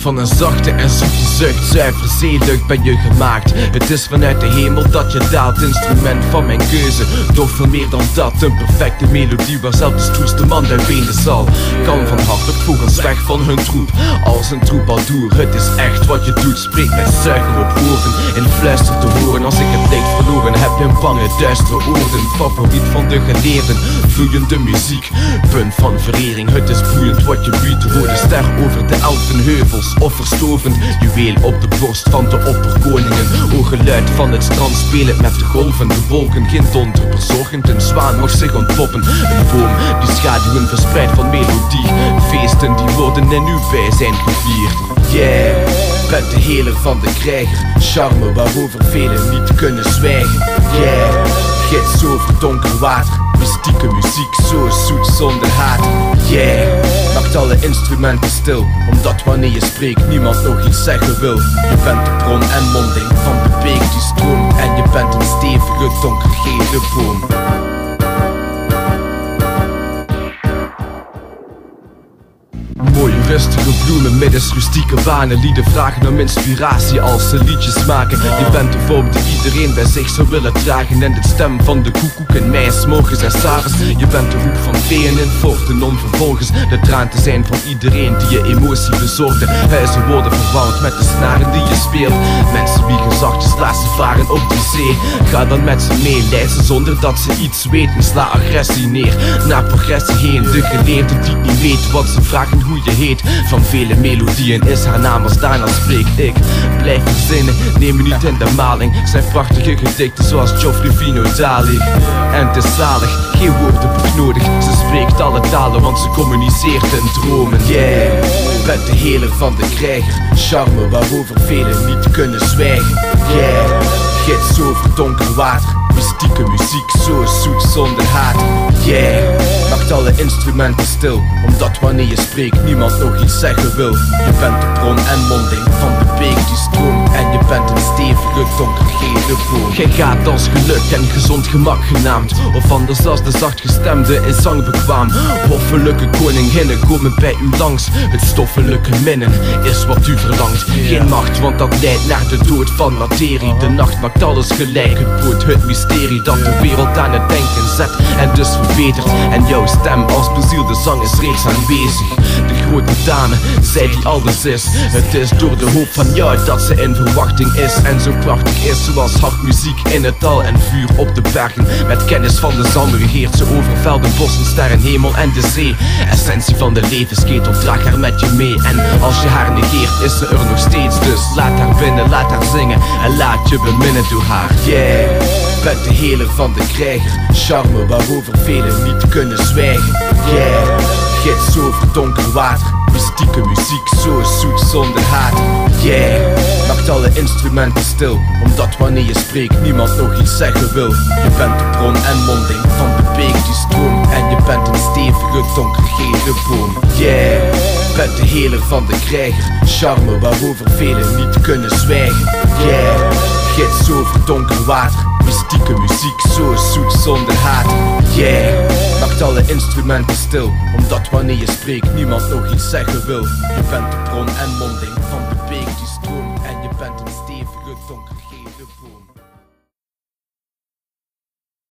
Van een zachte en zoete zucht, zuiver zeelucht ben je gemaakt. Het is vanuit de hemel dat je daalt, instrument van mijn keuze. Doch veel meer dan dat, een perfecte melodie waar zelfs de stoerste man bij benen zal. Kan van hart op weg van hun troep, als een troubadour Het is echt wat je doet, spreek met suiker op oren En fluister te horen. Als ik het licht verloren heb in bange duistere oorden Favoriet van de geleerden, vloeiende muziek. Punt van verering, het is boeiend wat je biedt. Rode ster over de elfenheuvels of verstovend juweel op de borst van de opperkoningen. Ooggeluid van het strand spelen met de golven, de wolken, geen donder bezorgend. Een zwaan mag zich ontpoppen, een boom die schaduwen verspreidt van melodie. Feesten die worden in uw bijzijn gevierd. Yeah, ben de heler van de krijger, charme waarover velen niet kunnen zwijgen. Yeah, gids over donker water, mystieke muziek zo zoet zonder haat. Yeah maakt alle instrumenten stil Omdat wanneer je spreekt niemand nog iets zeggen wil. Je bent de bron en monding van de beek die stroomt En je bent een stevige donkergele boom rustige bloemen middels rustieke banen Lieden vragen om inspiratie. Als ze liedjes maken Je bent de vorm die iedereen bij zich zou willen dragen. En de stem van de koekoek en mijs morgens en s'avonds. Je bent de roep van veeën in forten om vervolgens De traan te zijn van iedereen die je emotie bezorgde. Huizen worden verwarmd met de snaren die je speelt. Mensen wiegen zachtjes, laat ze varen op die zee. Ga dan met ze mee, leid zonder dat ze iets weten. Sla agressie neer, naar progressie heen. De geleerde die niet weet wat ze vragen hoe je heet Van vele melodieën is haar naam als daarna spreek ik Blijf verzinnen, neem me niet in de maling. Zijn prachtige gedichten zoals Geoffrey Vino Dali. En het is zalig, geen woordenboek nodig. Ze spreekt alle talen want ze communiceert in dromen. Yeah, bent de heler van de krijger. Charme waarover velen niet kunnen zwijgen. Yeah, gids over donker water. Mystieke muziek zo zoet zonder haat. Yeah alle instrumenten stil. Omdat wanneer je spreekt niemand nog iets zeggen wil. Je bent de bron en monding van de beek die stroomt En je bent een stevige donkergele boom Gij gaat als geluk en gezond gemak genaamd. Of anders als de zachtgestemde in zang bekwaam. Hoffelijke koninginnen komen bij u langs. Het stoffelijke minnen is wat u verlangt. Geen macht want dat leidt naar de dood van materie. De nacht maakt alles gelijk, het brood het mysterie Dat de wereld aan het denken zet en dus verbetert. En jouw stem als bezielde zang is reeds aanwezig. De grote dame, zij die alles is. Het is door de hoop van jou dat ze in verwachting is En zo prachtig is zoals hartmuziek in het dal en vuur op de bergen. Met kennis van de zang regeert ze over velden, bossen, sterren, hemel en de zee. Essentie van de levensketel, draag haar met je mee. En als je haar negeert is ze er nog steeds. Dus laat haar binnen, laat haar zingen En laat je beminnen door haar. Yeah. Bent de heler van de krijger Charme waarover velen niet kunnen zwijgen. Yeah, gids over donker water Mystieke muziek zo zoet zonder haat. Yeah, alle instrumenten stil. Omdat wanneer je spreekt niemand nog iets zeggen wil. Je bent de bron en monding van de beek die En je bent een stevige donkergele boom. Yeah, bent de heler van de krijger. Charme waarover velen niet kunnen zwijgen. Yeah, gids over donker water. Mystieke muziek zo zoet zonder haat. Yeah, maakt alle instrumenten stil. Omdat wanneer je spreekt niemand nog iets zeggen wil. Je bent de bron en monding band în stiv, gât sunt hriv